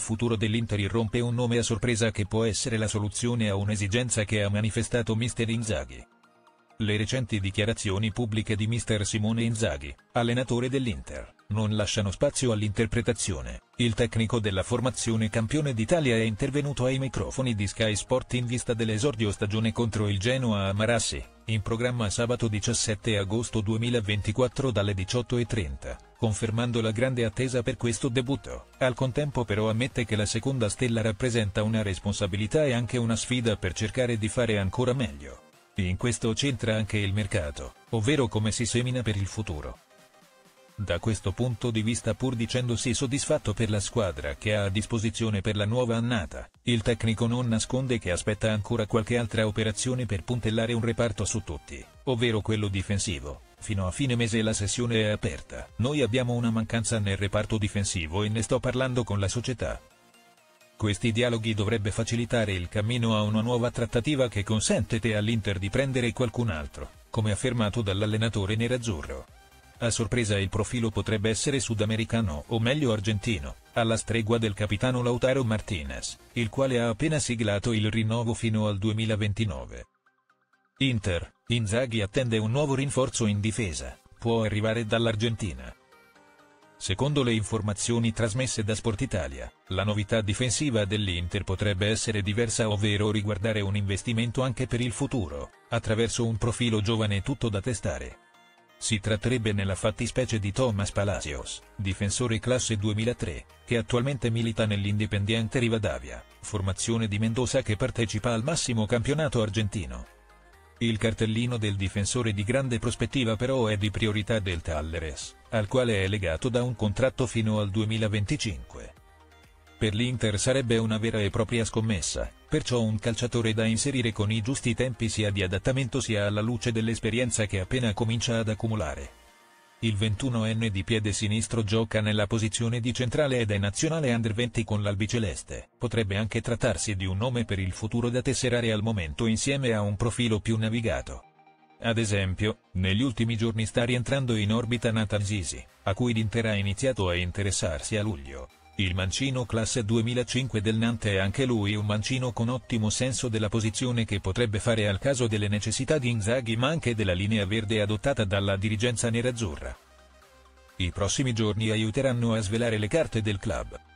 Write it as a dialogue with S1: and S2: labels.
S1: futuro dell'Inter irrompe un nome a sorpresa che può essere la soluzione a un'esigenza che ha manifestato Mister Inzaghi. Le recenti dichiarazioni pubbliche di mister Simone Inzaghi, allenatore dell'Inter, non lasciano spazio all'interpretazione. Il tecnico della formazione campione d'Italia è intervenuto ai microfoni di Sky Sport in vista dell'esordio stagione contro il Genoa a Marassi, in programma sabato 17 agosto 2024 dalle 18.30, confermando la grande attesa per questo debutto. Al contempo però ammette che la seconda stella rappresenta una responsabilità e anche una sfida per cercare di fare ancora meglio. In questo c'entra anche il mercato, ovvero come si semina per il futuro. Da questo punto di vista pur dicendosi soddisfatto per la squadra che ha a disposizione per la nuova annata, il tecnico non nasconde che aspetta ancora qualche altra operazione per puntellare un reparto su tutti, ovvero quello difensivo. Fino a fine mese la sessione è aperta. Noi abbiamo una mancanza nel reparto difensivo e ne sto parlando con la società, questi dialoghi dovrebbe facilitare il cammino a una nuova trattativa che consente te all'Inter di prendere qualcun altro, come affermato dall'allenatore nerazzurro. A sorpresa il profilo potrebbe essere sudamericano o meglio argentino, alla stregua del capitano Lautaro Martinez, il quale ha appena siglato il rinnovo fino al 2029. Inter, Inzaghi attende un nuovo rinforzo in difesa, può arrivare dall'Argentina. Secondo le informazioni trasmesse da Sport Italia, la novità difensiva dell'Inter potrebbe essere diversa ovvero riguardare un investimento anche per il futuro, attraverso un profilo giovane tutto da testare. Si tratterebbe nella fattispecie di Thomas Palacios, difensore classe 2003, che attualmente milita nell'Indipendiente Rivadavia, formazione di Mendoza che partecipa al massimo campionato argentino. Il cartellino del difensore di grande prospettiva però è di priorità del Talleres, al quale è legato da un contratto fino al 2025. Per l'Inter sarebbe una vera e propria scommessa, perciò un calciatore da inserire con i giusti tempi sia di adattamento sia alla luce dell'esperienza che appena comincia ad accumulare. Il 21enne di piede sinistro gioca nella posizione di centrale ed è nazionale under 20 con l'albiceleste. Potrebbe anche trattarsi di un nome per il futuro da tesserare al momento insieme a un profilo più navigato. Ad esempio, negli ultimi giorni sta rientrando in orbita Nathan Zisi, a cui l'Inter ha iniziato a interessarsi a luglio. Il mancino classe 2005 del Nantes è anche lui un mancino con ottimo senso della posizione che potrebbe fare al caso delle necessità di Inzaghi ma anche della linea verde adottata dalla dirigenza nerazzurra. I prossimi giorni aiuteranno a svelare le carte del club.